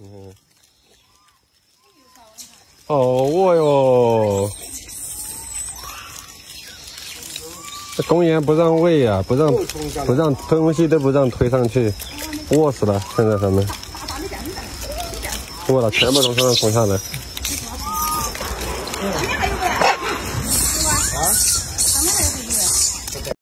嗯。好饿哟。这公园不让喂呀不让不让推东西都不让推上去饿死了现在他们。饿了全部从山上冲下来